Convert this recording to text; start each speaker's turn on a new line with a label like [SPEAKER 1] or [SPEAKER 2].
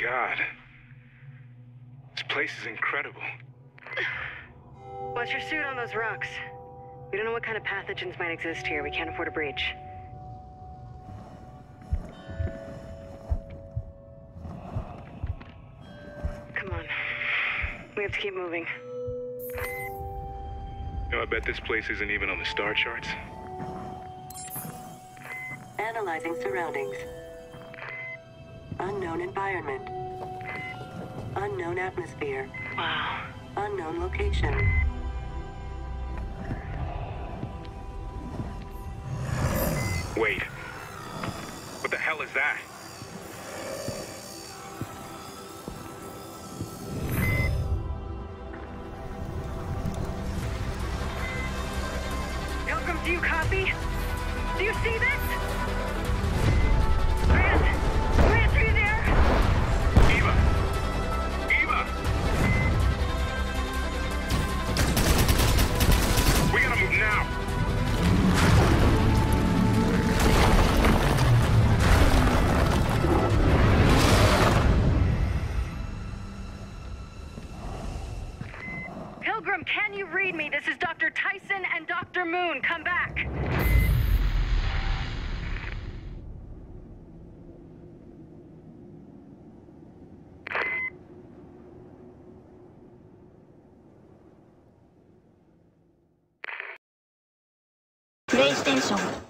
[SPEAKER 1] God. This place is incredible.
[SPEAKER 2] What's your suit on those rocks? We don't know what kind of pathogens might exist here. We can't afford a breach. Come on. We have to keep moving.
[SPEAKER 1] You know, I bet this place isn't even on the star charts.
[SPEAKER 3] Analyzing surroundings. Unknown environment. Unknown atmosphere.
[SPEAKER 2] Wow.
[SPEAKER 3] Unknown location.
[SPEAKER 1] Wait. What the hell is that?
[SPEAKER 2] Pilgrim, do you copy? Do you see this? Pilgrim, can you read me? This is Dr. Tyson and Dr. Moon. Come back.
[SPEAKER 4] PlayStation